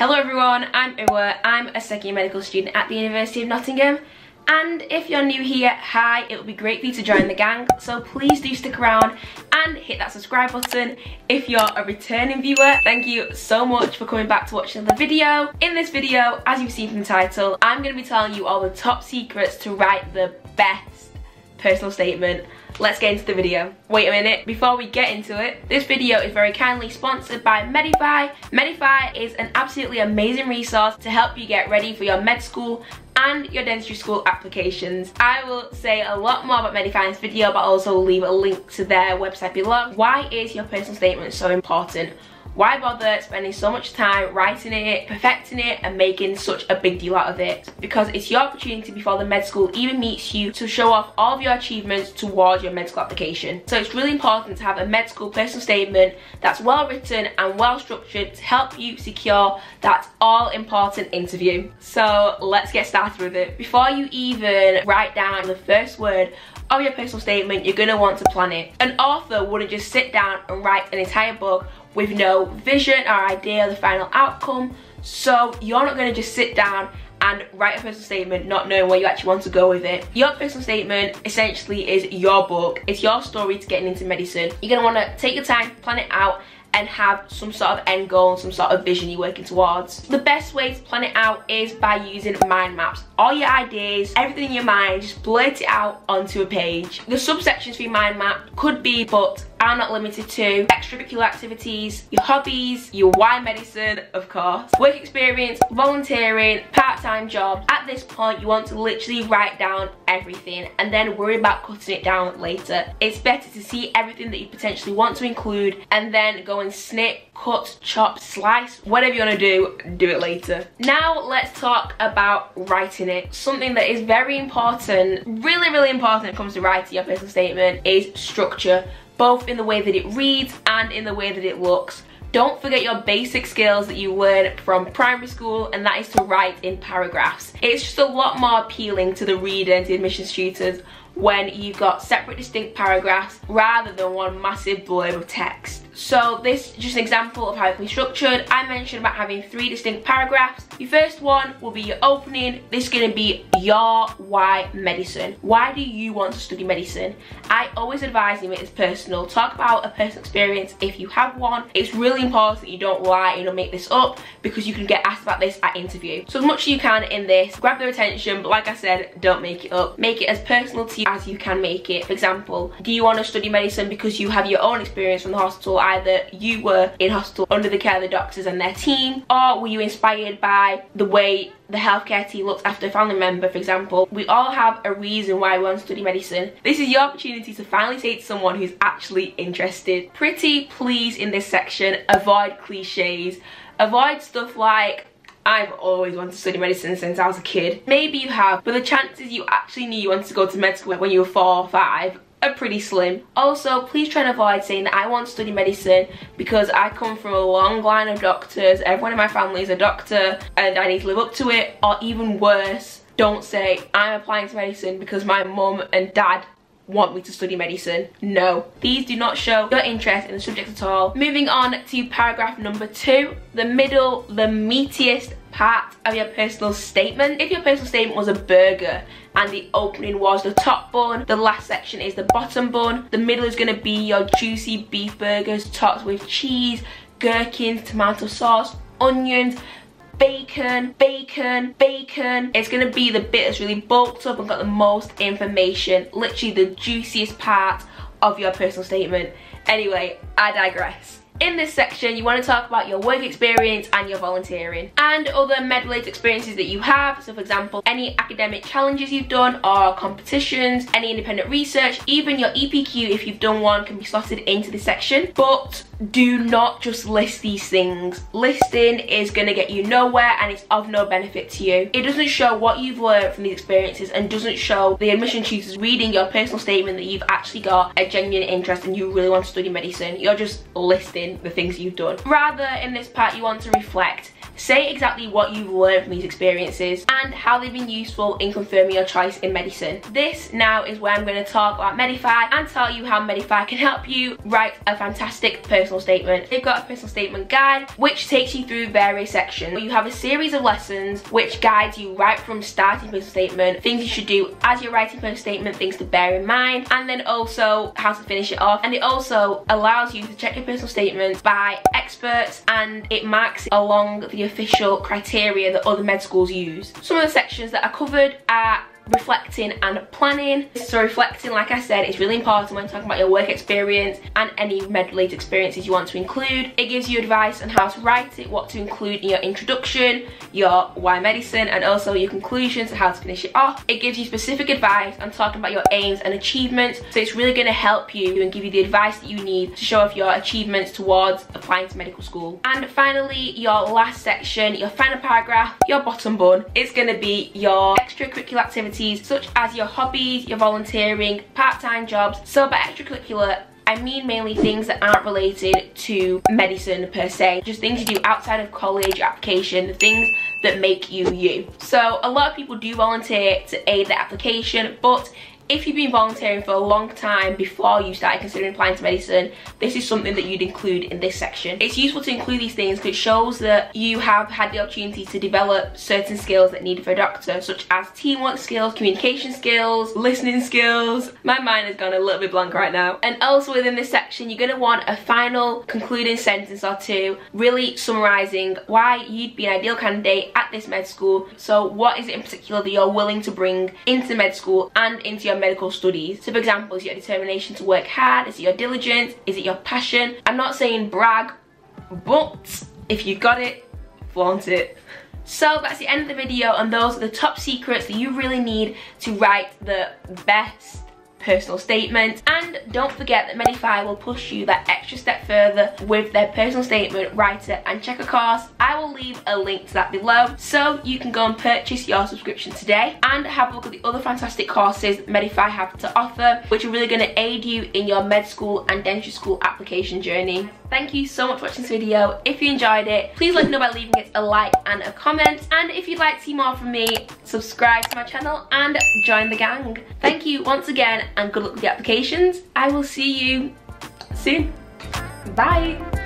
Hello everyone, I'm Uwa. I'm a second year medical student at the University of Nottingham. And if you're new here, hi, it would be great for you to join the gang. So please do stick around and hit that subscribe button if you're a returning viewer. Thank you so much for coming back to watch another video. In this video, as you've seen from the title, I'm going to be telling you all the top secrets to write the best personal statement let's get into the video. Wait a minute, before we get into it, this video is very kindly sponsored by Medify. Medify is an absolutely amazing resource to help you get ready for your med school and your dentistry school applications. I will say a lot more about Medify in this video, but I'll also leave a link to their website below. Why is your personal statement so important? Why bother spending so much time writing it, perfecting it and making such a big deal out of it? Because it's your opportunity before the med school even meets you to show off all of your achievements towards your med school application. So it's really important to have a med school personal statement that's well written and well structured to help you secure that all important interview. So let's get started with it. Before you even write down the first word of your personal statement, you're gonna want to plan it. An author wouldn't just sit down and write an entire book with no vision or idea of the final outcome. So you're not gonna just sit down and write a personal statement not knowing where you actually want to go with it. Your personal statement essentially is your book. It's your story to getting into medicine. You're gonna wanna take your time, plan it out, and have some sort of end goal some sort of vision you're working towards. The best way to plan it out is by using mind maps. All your ideas, everything in your mind, just blurt it out onto a page. The subsections for your mind map could be but are not limited to extracurricular activities, your hobbies, your why medicine, of course, work experience, volunteering, part-time jobs. At this point, you want to literally write down everything and then worry about cutting it down later. It's better to see everything that you potentially want to include and then go and snip, cut, chop, slice, whatever you want to do, do it later. Now let's talk about writing it. Something that is very important, really, really important when it comes to writing your personal statement is structure both in the way that it reads and in the way that it looks. Don't forget your basic skills that you learn from primary school and that is to write in paragraphs. It's just a lot more appealing to the reader and to admissions tutors when you've got separate distinct paragraphs rather than one massive blurb of text. So this is just an example of how it can be structured. I mentioned about having three distinct paragraphs. Your first one will be your opening. This is going to be your why medicine. Why do you want to study medicine? I always advise you it is personal. Talk about a personal experience if you have one. It's really important that you don't lie and don't make this up because you can get asked about this at interview. So as much as you can in this, grab their attention, but like I said, don't make it up. Make it as personal to you as you can make it. For example, do you want to study medicine because you have your own experience from the hospital either you were in hospital under the care of the doctors and their team. Or were you inspired by the way the healthcare team looks after a family member for example? We all have a reason why we want to study medicine. This is your opportunity to finally say to someone who's actually interested pretty please in this section avoid cliches. Avoid stuff like I've always wanted to study medicine since I was a kid. Maybe you have, but the chances you actually knew you wanted to go to med school when you were four or five are pretty slim. Also, please try and avoid saying that I want to study medicine because I come from a long line of doctors, everyone in my family is a doctor and I need to live up to it, or even worse, don't say I'm applying to medicine because my mum and dad want me to study medicine. No. These do not show your interest in the subject at all. Moving on to paragraph number two, the middle, the meatiest part of your personal statement. If your personal statement was a burger and the opening was the top bun, the last section is the bottom bun, the middle is going to be your juicy beef burgers topped with cheese, gherkins, tomato sauce, onions, bacon, bacon, bacon. It's gonna be the bit that's really bulked up and got the most information, literally the juiciest part of your personal statement. Anyway, I digress. In this section, you want to talk about your work experience and your volunteering and other med-related experiences that you have. So for example, any academic challenges you've done or competitions, any independent research, even your EPQ if you've done one can be slotted into this section. But do not just list these things. Listing is going to get you nowhere and it's of no benefit to you. It doesn't show what you've learned from these experiences and doesn't show the admission tutors reading your personal statement that you've actually got a genuine interest and you really want to study medicine. You're just listing the things you've done. Rather, in this part, you want to reflect Say exactly what you've learned from these experiences and how they've been useful in confirming your choice in medicine. This now is where I'm going to talk about Medify and tell you how Medify can help you write a fantastic personal statement. They've got a personal statement guide which takes you through various sections. You have a series of lessons which guides you right from starting personal statement, things you should do as you're writing personal statement, things to bear in mind, and then also how to finish it off. And it also allows you to check your personal statements by experts and it marks along the official criteria that other med schools use. Some of the sections that are covered are reflecting and planning. So reflecting, like I said, is really important when talking about your work experience and any med-related experiences you want to include. It gives you advice on how to write it, what to include in your introduction, your why medicine, and also your conclusions and how to finish it off. It gives you specific advice on talking about your aims and achievements. So it's really gonna help you and give you the advice that you need to show off your achievements towards applying to medical school. And finally, your last section, your final paragraph, your bottom bun, is gonna be your extracurricular activities activities such as your hobbies, your volunteering, part-time jobs. So by extracurricular, I mean mainly things that aren't related to medicine per se. Just things you do outside of college, application, things that make you you. So a lot of people do volunteer to aid their application, but if you've been volunteering for a long time before you started considering applying to medicine, this is something that you'd include in this section. It's useful to include these things because it shows that you have had the opportunity to develop certain skills that needed for a doctor, such as teamwork skills, communication skills, listening skills. My mind has gone a little bit blank right now. And also within this section, you're gonna want a final concluding sentence or two, really summarizing why you'd be an ideal candidate at this med school. So what is it in particular that you're willing to bring into med school and into your medical studies. So for example, is it your determination to work hard? Is it your diligence? Is it your passion? I'm not saying brag, but if you've got it, flaunt it. So that's the end of the video and those are the top secrets that you really need to write the best personal statement and don't forget that Medify will push you that extra step further with their personal statement writer and checker course. I will leave a link to that below so you can go and purchase your subscription today and have a look at the other fantastic courses Medify have to offer which are really going to aid you in your med school and dentistry school application journey. Thank you so much for watching this video. If you enjoyed it, please let me know by leaving it a like and a comment. And if you'd like to see more from me, subscribe to my channel and join the gang. Thank you once again and good luck with the applications. I will see you soon. Bye.